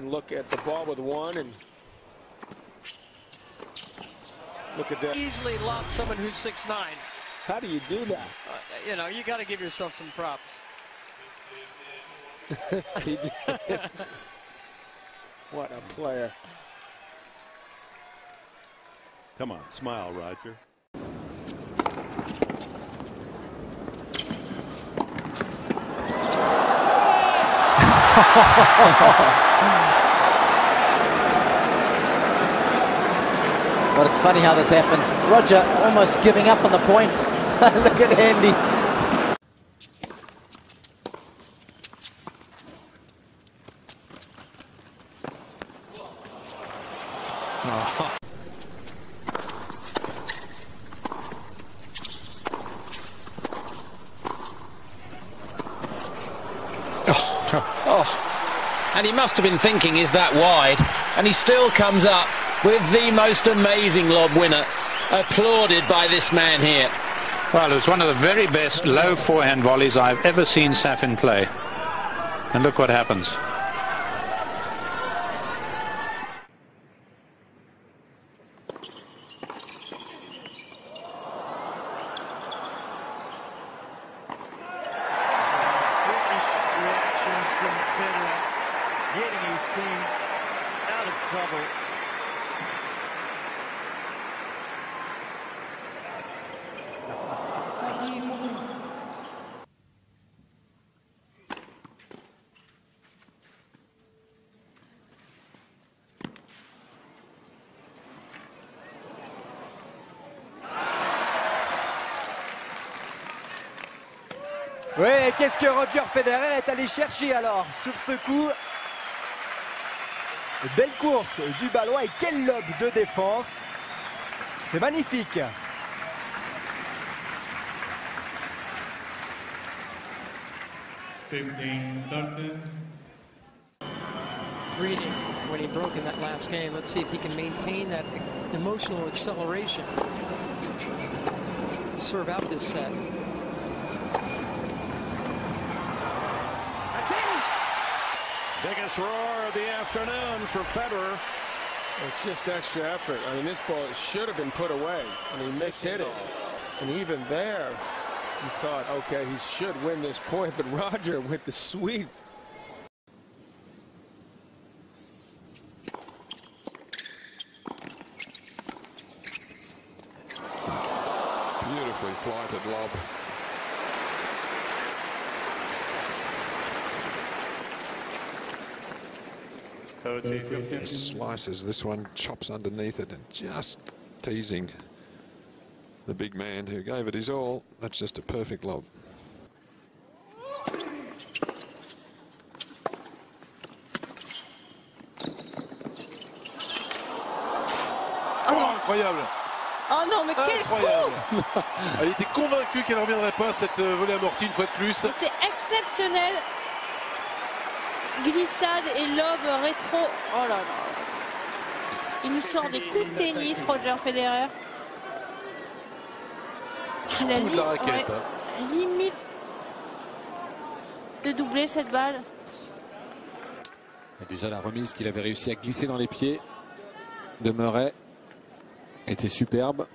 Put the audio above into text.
can look at the ball with one and look at that. Easily lob someone who's 6'9". How do you do that? Uh, you know, you got to give yourself some props. What a player. Come on, smile, Roger. But it's funny how this happens. Roger almost giving up on the point. Look at Andy. Oh, oh, and he must have been thinking, is that wide? And he still comes up with the most amazing lob winner, applauded by this man here. Well, it was one of the very best low forehand volleys I've ever seen Safin play. And look what happens. Freakish reactions from Federer, getting his team out of trouble. Ouais, qu'est-ce que Roger Federer est allé chercher alors sur ce coup? Belle course du ballon et quel lob de défense. C'est magnifique. Reading when he broke in that last game. Let's see if he can maintain that emotional acceleration. Serve out this set. Biggest roar of the afternoon for Federer. It's just extra effort. I mean, this ball should have been put away, and he mishit it. And even there, you thought, okay, he should win this point, but Roger with the sweep. Beautifully flighted lob. Slices this one, chops underneath it, and just teasing the big man who gave it his all. That's just a perfect lob. incroyable. Oh non, mais quel Incroyable. coup Elle était convaincue qu'elle ne reviendrait pas cette euh, volée amortie une fois de plus. C'est exceptionnel. Glissade et lobe rétro. Oh là là. Il nous sort des coups de tennis, Roger Federer. La li- raquette, ouais, hein. limite de doubler cette balle. Et déjà la remise qu'il avait réussi à glisser dans les pieds de Murray était superbe.